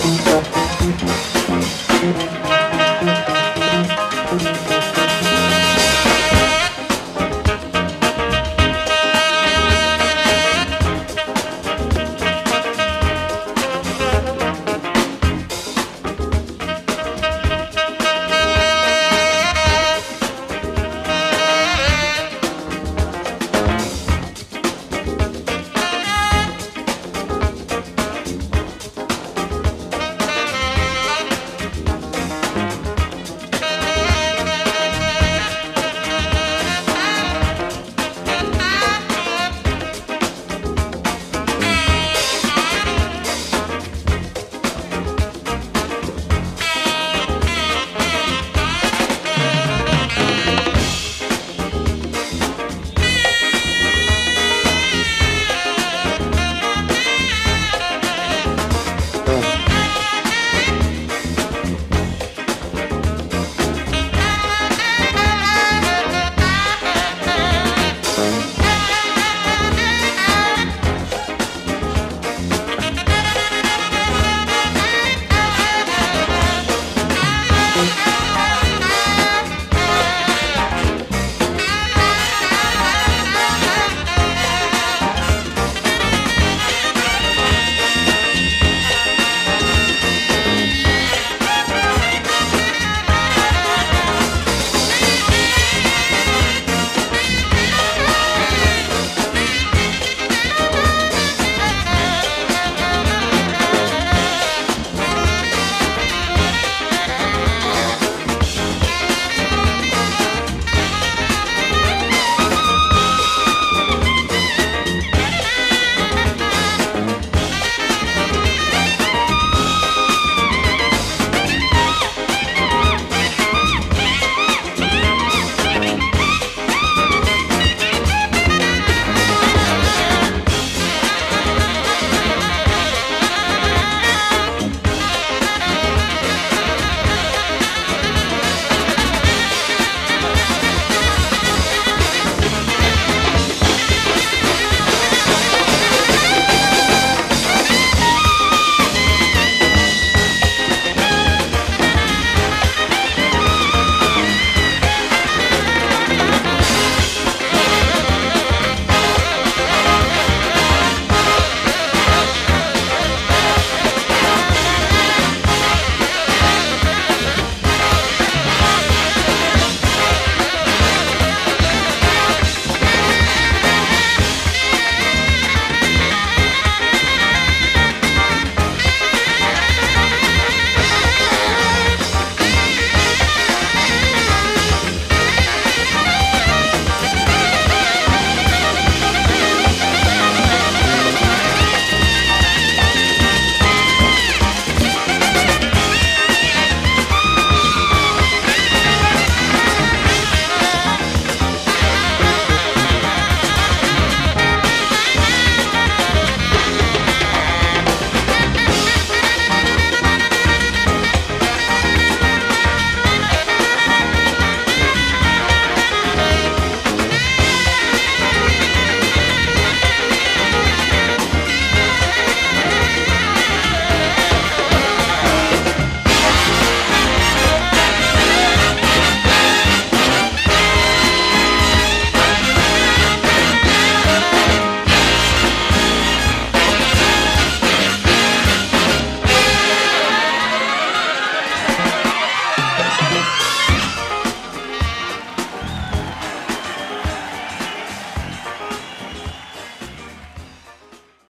Uh-oh.